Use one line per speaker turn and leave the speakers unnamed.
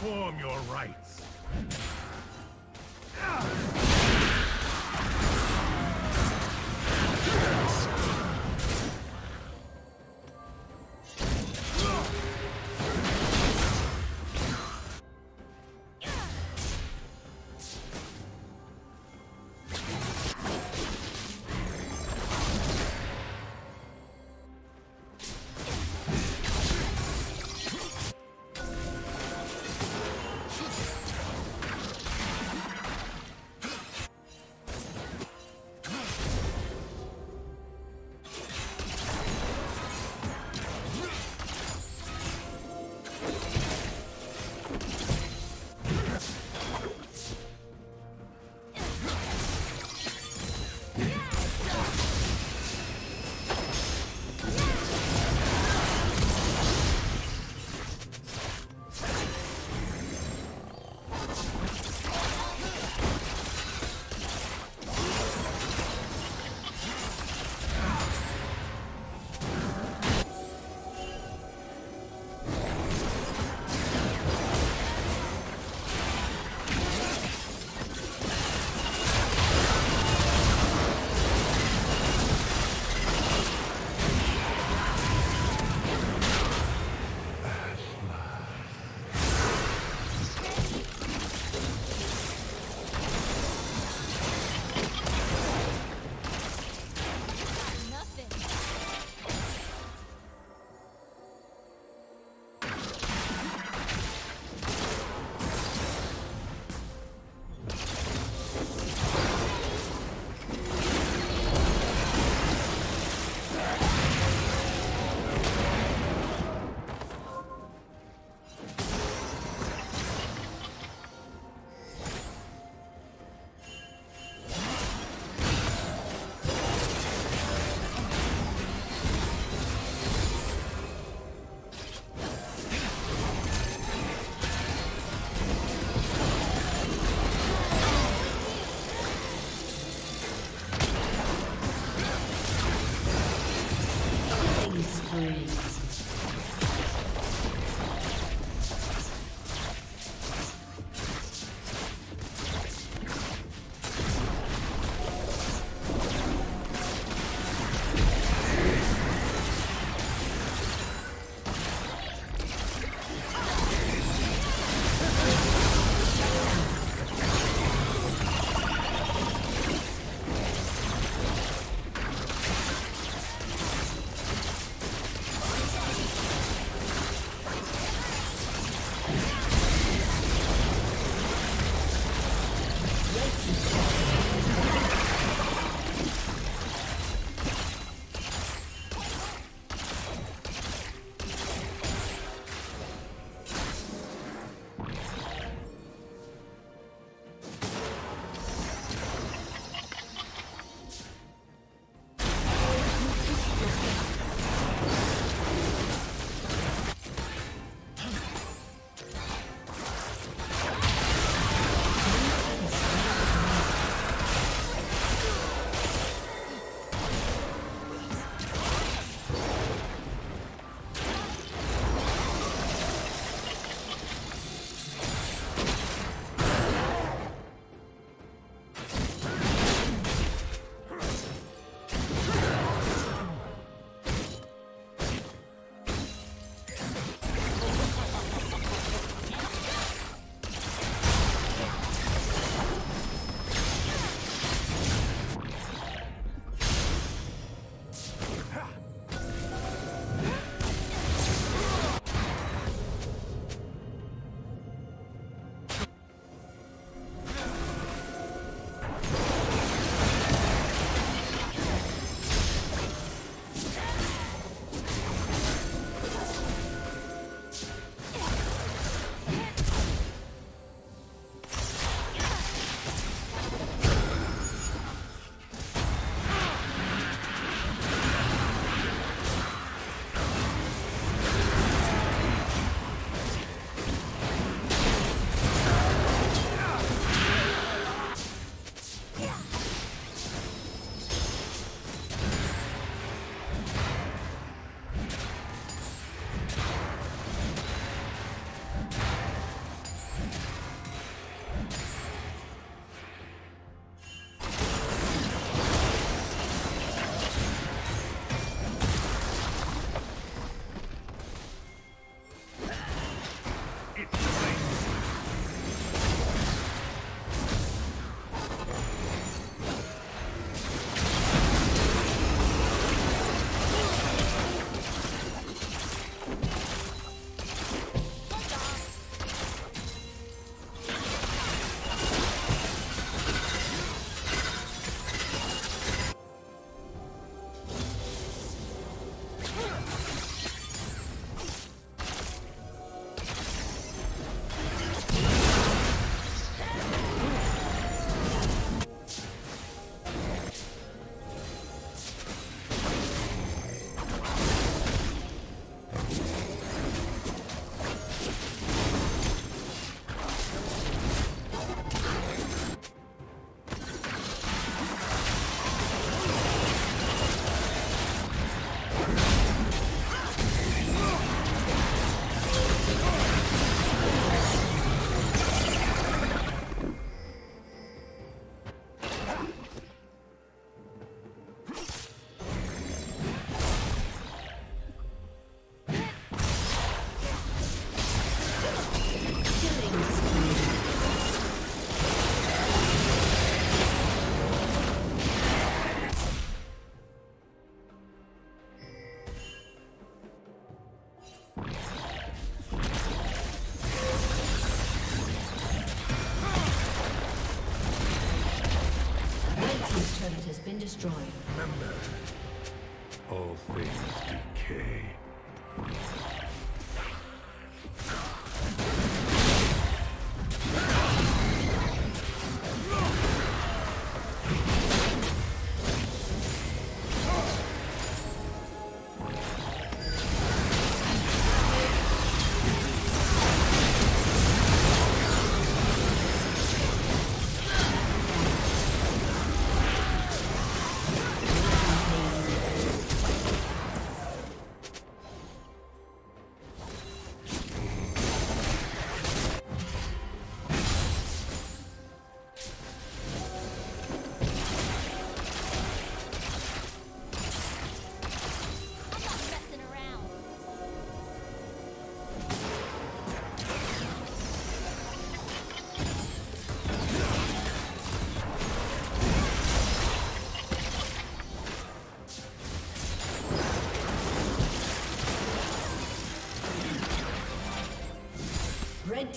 Perform your
rites. Been destroyed.
Remember, all things decay.